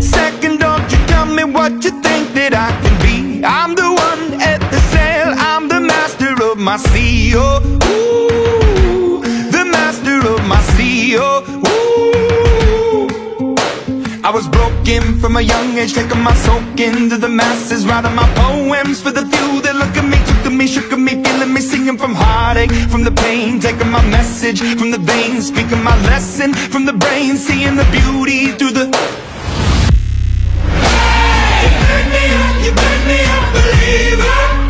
second Don't you tell me what you think that I can be. I'm the one at the sail I'm the master of my sea, oh, ooh The master of my sea, oh, ooh. I was broken from a young age Taking my soak into the masses Writing my poems for the few that look at me Took to me, shook at me, feeling me Singing from heartache, from the pain Taking my message from the veins Speaking my lesson from the brain Seeing the beauty through the... Make me a believer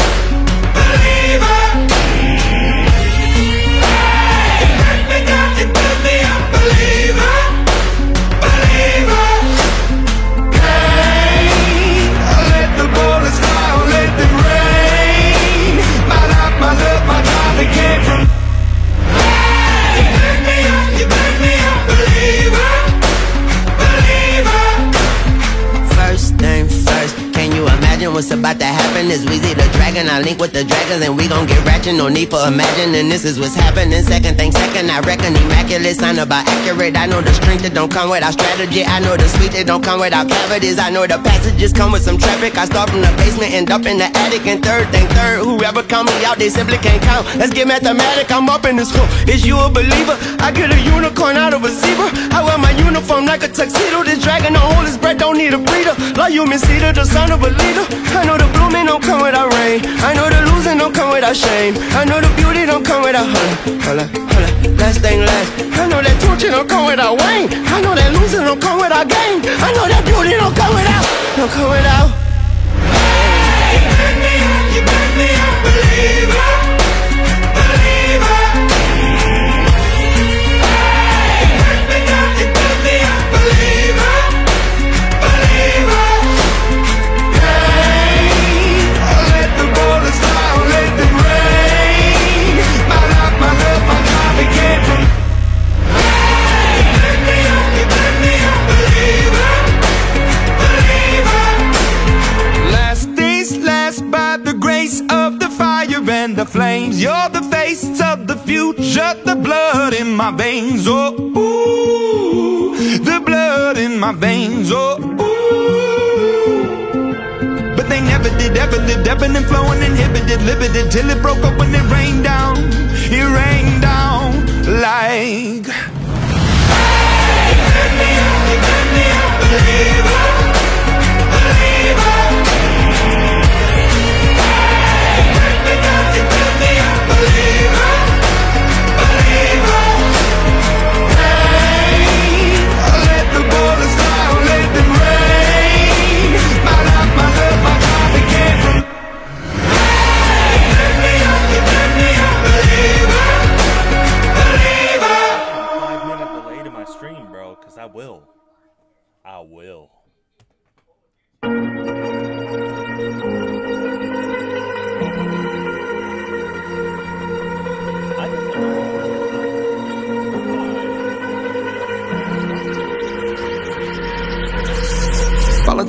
what's about to happen is Weezy the dragon. I link with the dragons and we gon' get ratchet. No need for imagining this is what's happening. Second thing second, I reckon immaculate. Sign about accurate. I know the strength that don't come without strategy. I know the sweet that don't come without cavities. I know the passages come with some traffic. I start from the basement, end up in the attic. And third thing third, whoever count me out, they simply can't count. Let's get mathematic. I'm up in the school. Is you a believer? I get a unicorn out of a zebra. I wear my uniform like a tuxedo. This dragon don't hold his breath, don't need a breather. Like you, Miss Cedar, the son of a leader. I know the blooming don't come without rain. I know the losing don't come without shame. I know the beauty don't come without holla, holla, holla. Last thing last. I know that torture don't come without Wayne. I know that losing don't come without gain. I know that beauty don't come without, don't come without. Hey, You make me up, you make me a believer, and the flames. You're the face of the future, the blood in my veins. Oh, ooh, the blood in my veins. Oh, ooh. But they never did, ever lived, ebbing and flowing, inhibited, limited, till it broke up when it rained down. It rained down like. Hey, let me up, let me believer, believer. I will.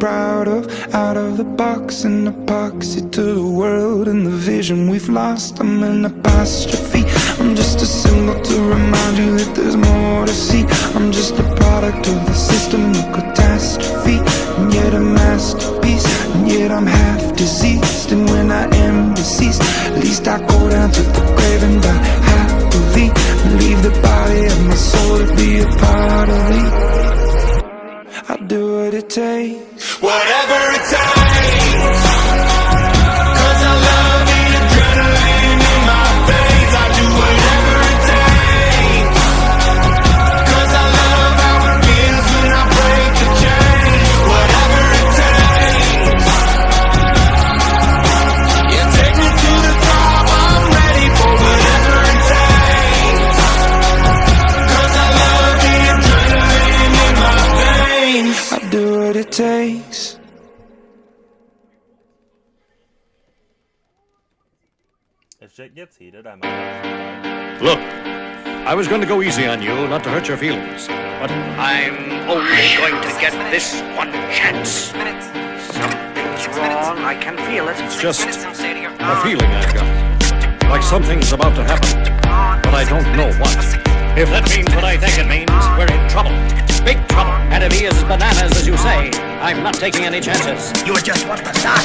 proud of. Out of the box, an epoxy to the world and the vision we've lost. I'm an apostrophe. I'm just a symbol to remind you that there's more to see. I'm just a product of the system of catastrophe. And yet a masterpiece. And yet I'm half diseased. And when I am deceased, at least I go down to the grave and die happily. And leave the body of my soul to be a part of me. I do what it takes. Whatever it takes. Gets heated, I might actually Look, I was going to go easy on you, not to hurt your feelings. But I'm only going to get this one chance. Something's wrong. I can feel it. It's just a feeling I've got. Like something's about to happen. But I don't know what. If that means what I think it means, we're in trouble. Big trouble. And if he is as bananas as you say, I'm not taking any chances. You are just want the start.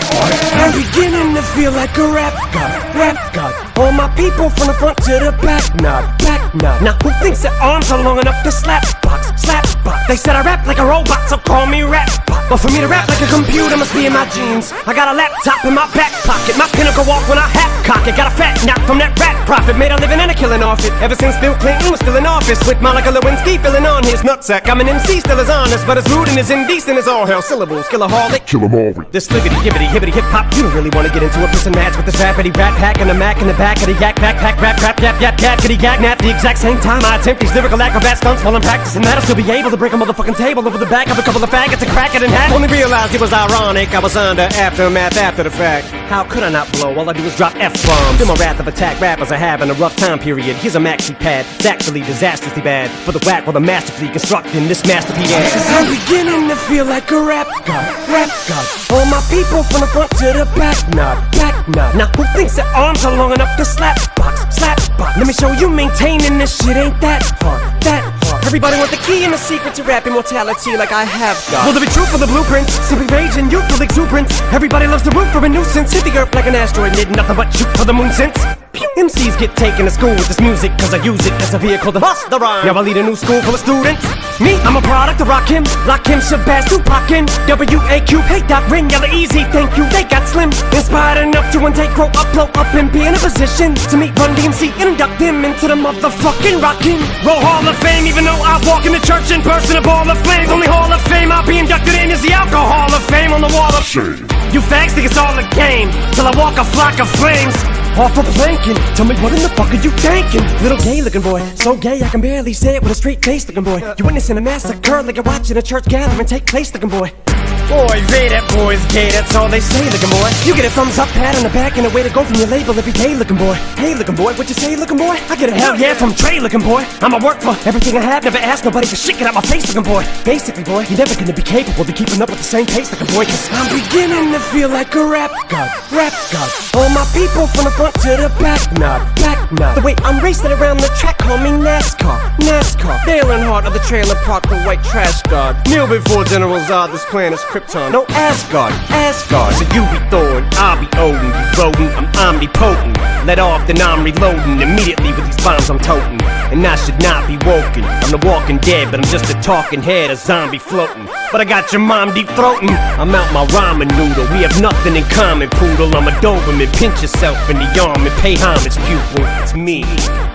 I'm beginning to feel like a rap god, rap god. All my people from the front to the back, nod, back nod. Now who thinks their arms are long enough to slap box, slap box? They said I rap like a robot, so call me rap bot. But for me to rap like a computer must be in my jeans. I got a laptop in my back pocket, my pinnacle walk when I hat cock it. Got a fat knock from that rat profit, made a living and a killing off it. Ever since Bill Clinton was still in office, with Monica Lewinsky filling on his nutsack. I'm an MC, still as honest, but as rude and as indecent as all hell. Syllables, killaholic. Kill 'em all. This sliggity gibbity hibbity hip hop, you don't really wanna get into a piss and match with this rappity rap hack and the mac in the back of the yak backpack rap rap yap yap yap kitty yak nap the exact same time I attempt these lyrical acrobat stunts while I'm practicing that I'll still be able to break a motherfucking table over the back of a couple of faggots and crack it in half. Only realized it was ironic, I was under aftermath after the fact. How could I not blow? All I do is drop F bombs. Feel my wrath of attack rappers are having a rough time period. Here's a maxi pad, it's actually disastrously bad for the whack while the masterfully constructing this masterpiece. Cause I'm beginning to feel like a rap god, rap god. All my people from the front to the back, nod, back nod. Now who thinks their arms are long enough to slap box, slap box? Let me show you maintaining this shit ain't that hard. Everybody want the key and the secret to rap immortality like I have got. Will there be truth for the blueprints? Simply rage and youthful exuberance. Everybody loves to root for a nuisance. Hit the earth like an asteroid, did nothing but shoot for the moon since. MCs get taken to school with this music cause I use it as a vehicle to bust the rhyme. Now I lead a new school full of students. Me, I'm a product of Rakim, Lock Him, Shabazz, Tupac, and W-A-Q. Hey, Doc, Ring, Yella, Eazy, thank you. They got slim, inspired enough to one day grow up, blow up, and be in a position to meet Run DMC and induct them into the motherfucking Rockin' Roll Hall of Fame. Even though I walk in the church in person, a ball of flames. Only Hall of Fame I'll be inducted in is the Alcohol of Fame on the wall of Shame. you fags think it's all a game Till I walk a flock of flames Off for planking Tell me what in the fuck are you thinking? Little gay looking boy So gay I can barely say it with a straight face looking boy You witnessing a massacre like you're watching a church gathering take place looking boy Boy, they that boy's gay, that's all they say, looking boy. You get a thumbs up, pat on the back, and a way to go from your label every day, looking boy. Hey, looking boy, what you say, looking boy? I get a hell yeah from Trey, looking boy. I'ma work for everything I have, never ask nobody for shit, get out my face, looking boy. Basically, boy, you're never gonna be capable of keeping up with the same pace, looking boy, cause I'm beginning to feel like a rap god, rap god. All my people from the front to the back, nod, back nod. The way I'm racing around the track, call me NASCAR, NASCAR. Dale Earnhardt of the trailer park, the white trash god. Kneel before General Zod, this planet's Krypton. No Asgard, Asgard. So you be Thor and I'll be Odin. You rodent, I'm omnipotent. Let off, then I'm reloading immediately with these bombs I'm toting. And I should not be woken. I'm the walking dead, but I'm just a talking head, a zombie floating. But I got your mom deep throating. I'm out my ramen noodle. We have nothing in common, poodle. I'm a Doberman. Pinch yourself in the arm and pay homage, pupil. It's me.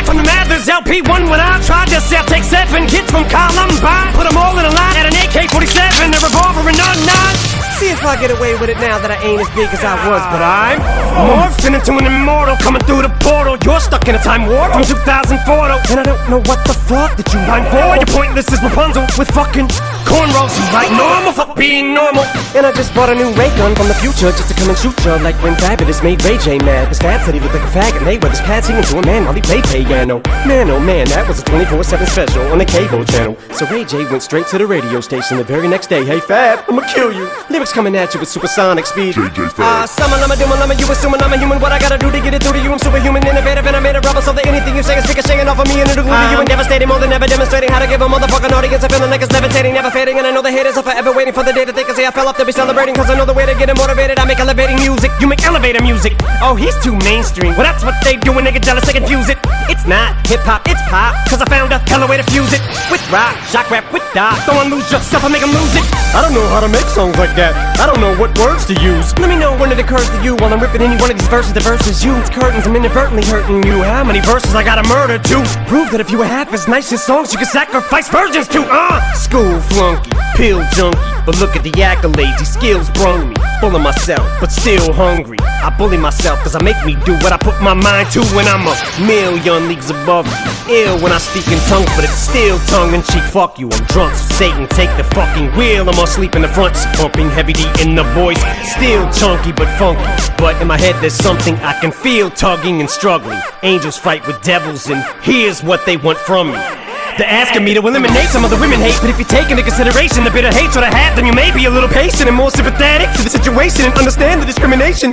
from the Mathers LP1 when I tried to sell, take seven kids from Columbine, put them all in a line at an AK-47, a revolver and a nine. See if I get away with it now that I ain't as big as I was, but I'm morphing into an immortal coming through the portal. You're stuck in a time warp from 2004, though, and I don't know what the fuck that you mind for. You're pointless as Rapunzel with fucking cornrows, you like normal for being normal. And I just bought a new ray gun from the future just to come and shoot ya like when Fabolous made Ray J mad. Cause Fab said he looked like a faggot, and they with his pads singing to a man while he played piano. Man, oh man, that was a 24 7 special on the cable channel. So Ray J went straight to the radio station the very next day. Hey Fab, I'ma kill you. Lyrics coming at you with supersonic speed. Ah, uh, summer, I'm a doom, I'm a you assuming I'm a human. What I gotta do to get it through to you? I'm superhuman, innovative, and I made a rubber so that anything you say is speaking, shaking off of me and it'll glue to you and devastating more than ever demonstrating how to give a motherfucking audience a feeling like it's levitating, never fading. And I know the haters are forever waiting for the day that they can say I fell off to be celebrating. Cause I know the way to get it motivated. I make elevating music. You make elevator music. Oh, he's too mainstream. Well, that's what they do when they get jealous, they confuse it. It's not hip hop, it's pop. Cause I found a hella way to fuse it. With rock, shock rap, with dot. Don't lose yourself, I make them lose it. I don't know how to make songs like that. I don't know what words to use. Let me know when it occurs to you while I'm ripping any one of these verses. The verses you, it's curtains, I'm inadvertently hurting you. How many verses I gotta murder to? Prove that if you were half as nice as songs, you could sacrifice virgins to. Uh, school flunky, pill junkie. But look at the accolades, these skills brung me. Full of myself, but still hungry. I bully myself cause I make me do what I put my mind to when I'm a million leagues above. Ill when I speak in tongues, but it's still tongue in cheek. Fuck you, I'm drunk. So Satan, take the fucking wheel. I'm asleep in the front, pumping heavy D in the voice. Still chunky but funky. But in my head, there's something I can feel tugging and struggling. Angels fight with devils, and here's what they want from me. They're asking me to eliminate some of the women hate, but if you take into consideration the bitter hatred I have, then you may be a little patient and more sympathetic to the situation and understand the discrimination.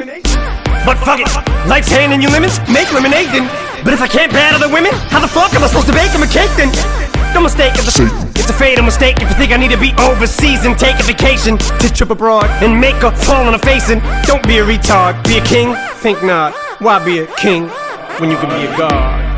But fuck it, life's handing you lemons, make lemonade then. But if I can't battle the women, how the fuck am I supposed to bake them a cake then? No mistake if the it's a fatal mistake if you think I need to be overseas and take a vacation to trip abroad and make a fall on a face and don't be a retard. Be a king? Think not. Why be a king when you can be a god?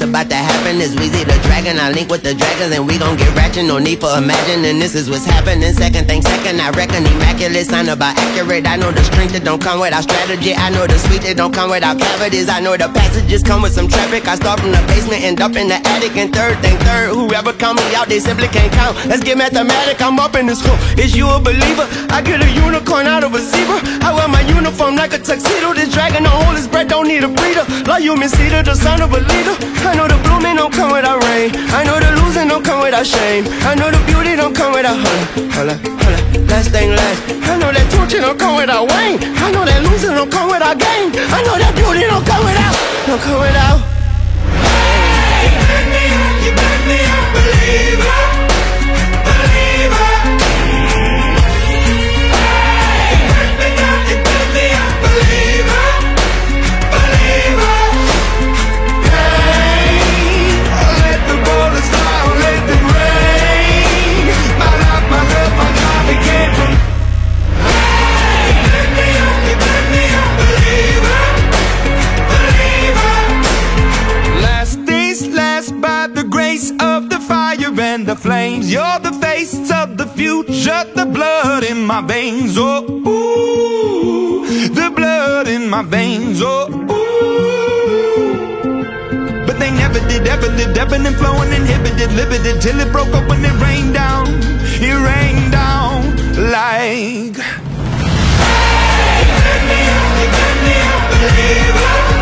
Imagine what's about to happen? Is Weezy the dragon? I link with the dragons and we gon' get ratchet. No need for imagining this is what's happening. Second thing second, I reckon immaculate, sign about accurate. I know the strength that don't come without strategy. I know the sweet that don't come without cavities. I know the passages come with some traffic. I start from the basement, end up in the attic. And third thing third, whoever count me out, they simply can't count. Let's get mathematic. I'm up in this school. Is you a believer? I get a unicorn out of a zebra. I wear my uniform like a tuxedo. This dragon don't hold his breath, don't need a breather. Like you, Miss Cedar, the son of a leader. I know the blooming don't come without rain. I know the losing don't come without shame. I know the beauty don't come without holla, holla, holla. Last thing last. I know that torture don't come without Wayne. I know that losing don't come without gain. I know that beauty don't come without, don't come without. Hey, you burn me up, you burn me up, believer. Flames. You're the face of the future, the blood in my veins. Oh, ooh, the blood in my veins. Oh, ooh. But they never did, ever lived, ebbing and flowing, inhibited, limited, till it broke up when it rained down. It rained down like. Hey, burn me you burn me believer, believer.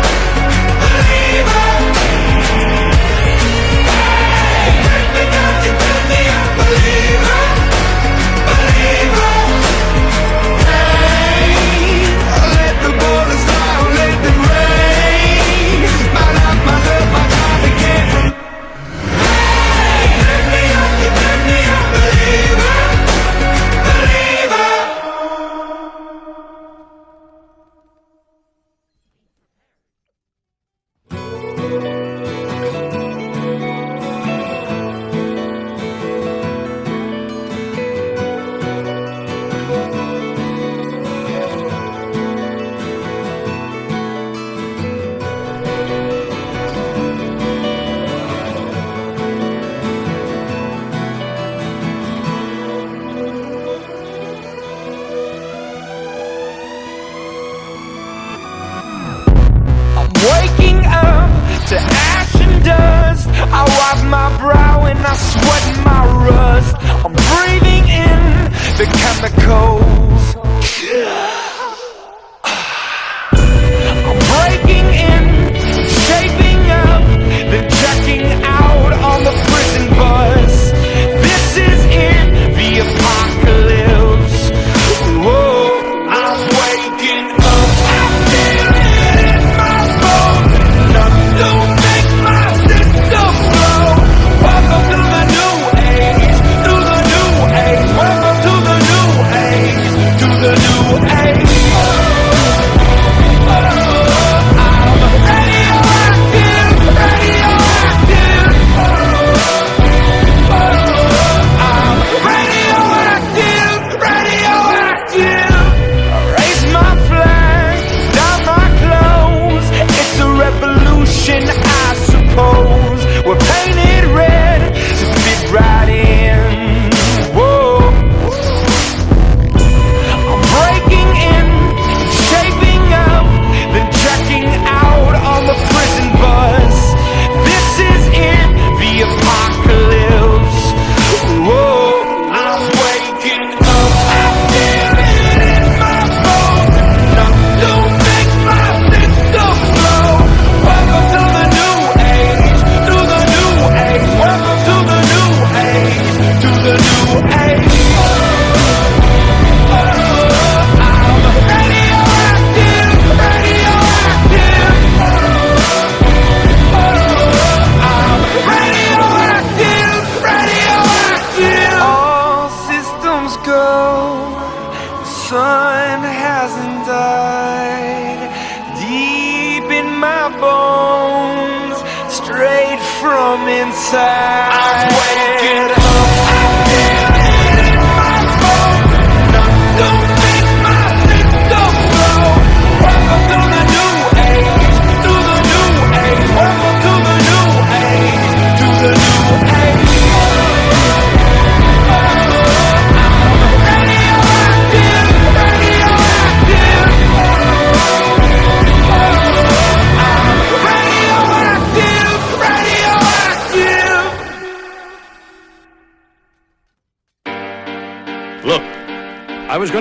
My sweat my rust. I'm breathing in the chemicals.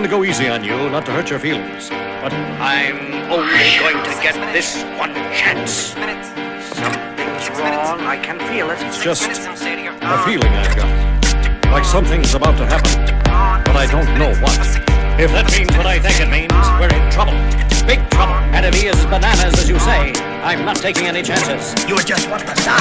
Going to go easy on you, not to hurt your feelings. But I'm only going to get this one chance. Something's wrong. I can feel it. It's just a feeling I've got. Like something's about to happen. But I don't know what. If that means what I think it means, we're in trouble. Big trouble. And if he is as bananas as you say, I'm not taking any chances. You were just what the start.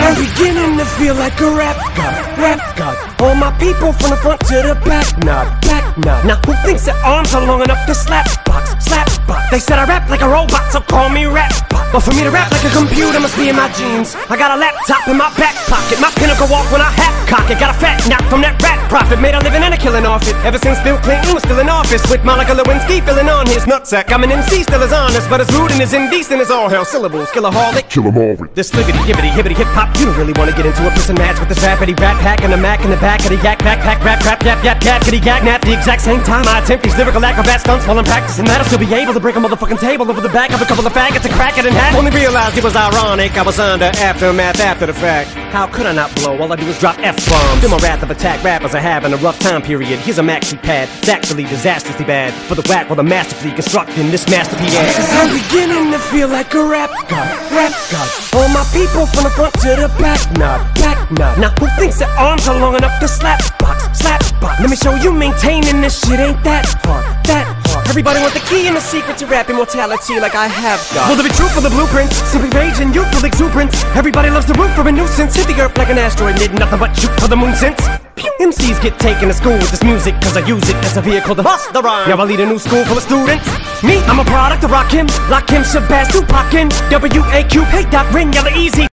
I'm beginning to feel like a rap god, rap god. All my people from the front to the back, nod, back nod. Now who thinks their arms are long enough to slap box, slap box? They said I rap like a robot, so call me rapbot. But for me to rap like a computer must be in my genes. I got a laptop in my back pocket, my pinnacle walk when I hat cock it. Got a fat knock from that rat profit, made a living and a killing off it. Ever since Bill Clinton was still in office, with Monica Lewinsky filling on his nutsack. I'm an MC, still as honest, but as rude and as indecent as all hell. Syllables, killaholic. Kill 'em all with This libbity gibbity hibbity hip hop, you don't really wanna get into a piss and match with this rappity rap pack and the mac in the back of the yak backpack rap rap yap yap yap kitty yak nap. The exact same time I attempt these lyrical acrobat stunts while I'm practicing that, I'll still be able to break a motherfucking table over the back of a couple of faggots and crack it in half. Only realized it was ironic, I was under aftermath after the fact. How could I not blow? All I do is drop F bombs. Feel my wrath of attack rappers are having a rough time period. Here's a maxi pad, it's actually disastrously bad for the whack while the masterfully constructing this masterpiece. I'm beginning to feel like a rap god, rap god. All my people from the front to the back, nod, back nod. Now who thinks their arms are long enough to slap box, slap box? Let me show you maintaining this shit ain't that hard, that hard. Everybody want the key and the secret to rap immortality like I have got. Will there be truth for the blueprints? Simply rage and youthful exuberance. Everybody loves the root for a nuisance. Hit the earth like an asteroid, need nothing but shoot for the moon since. MCs get taken to school with this music Cause I use it as a vehicle to bust the rhyme Now I lead a new school full of students Me, I'm a product of Rock Him Lock him, Shabazz, Tupac in W-A-Q, hey Doc, ring, yellow easy